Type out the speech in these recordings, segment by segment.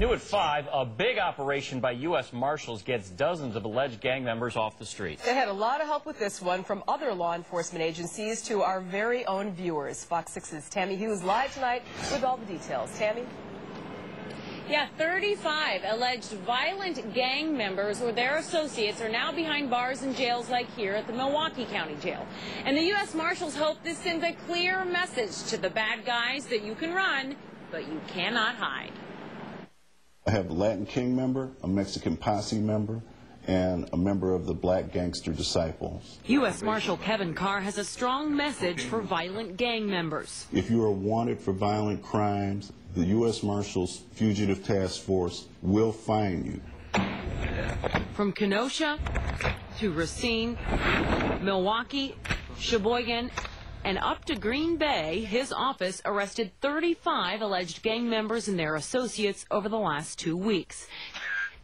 New at 5, a big operation by U.S. Marshals gets dozens of alleged gang members off the streets. They had a lot of help with this one from other law enforcement agencies to our very own viewers. Fox 6's Tammy Hughes live tonight with all the details. Tammy? Yeah, 35 alleged violent gang members or their associates are now behind bars and jails like here at the Milwaukee County Jail. And the U.S. Marshals hope this sends a clear message to the bad guys that you can run, but you cannot hide. I have a Latin King member, a Mexican Posse member, and a member of the Black Gangster Disciples. U.S. Marshal Kevin Carr has a strong message for violent gang members. If you are wanted for violent crimes, the U.S. Marshals Fugitive Task Force will find you. From Kenosha to Racine, Milwaukee, Sheboygan, and up to Green Bay, his office arrested 35 alleged gang members and their associates over the last two weeks.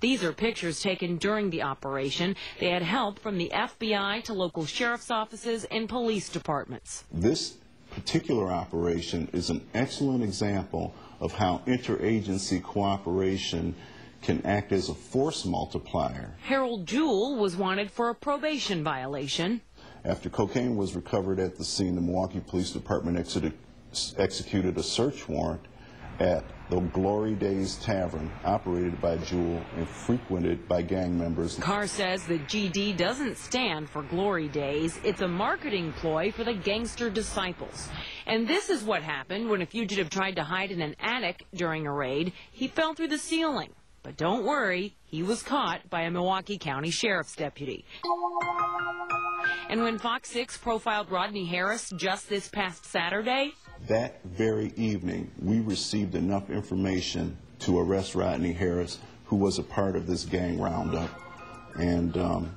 These are pictures taken during the operation. They had help from the FBI to local sheriff's offices and police departments. This particular operation is an excellent example of how interagency cooperation can act as a force multiplier. Harold Jewell was wanted for a probation violation. After cocaine was recovered at the scene, the Milwaukee Police Department executed a search warrant at the Glory Days Tavern, operated by Jewell and frequented by gang members. Carr says the GD doesn't stand for Glory Days. It's a marketing ploy for the gangster disciples. And this is what happened when a fugitive tried to hide in an attic during a raid. He fell through the ceiling. But don't worry, he was caught by a Milwaukee County Sheriff's deputy. And when Fox 6 profiled Rodney Harris just this past Saturday, that very evening, we received enough information to arrest Rodney Harris, who was a part of this gang roundup. And um,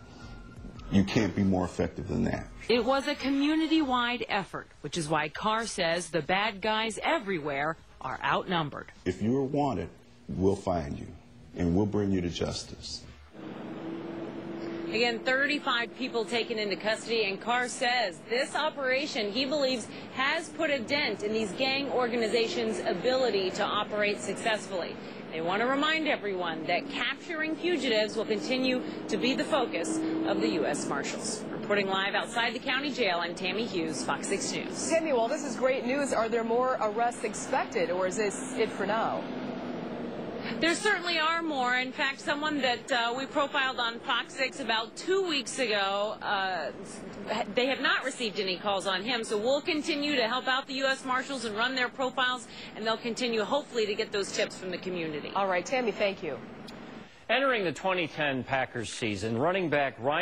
you can't be more effective than that. It was a community wide effort, which is why Carr says the bad guys everywhere are outnumbered. If you're wanted, we'll find you and we'll bring you to justice. Again, 35 people taken into custody, and Carr says this operation, he believes, has put a dent in these gang organizations' ability to operate successfully. They want to remind everyone that capturing fugitives will continue to be the focus of the U.S. Marshals. Reporting live outside the county jail, I'm Tammy Hughes, Fox 6 News. Tammy, well, this is great news. Are there more arrests expected, or is this it for now? There certainly are more. In fact, someone that uh, we profiled on Fox 6 about two weeks ago, uh, they have not received any calls on him. So we'll continue to help out the U.S. Marshals and run their profiles, and they'll continue, hopefully, to get those tips from the community. All right, Tammy, thank you. Entering the 2010 Packers season, running back Ryan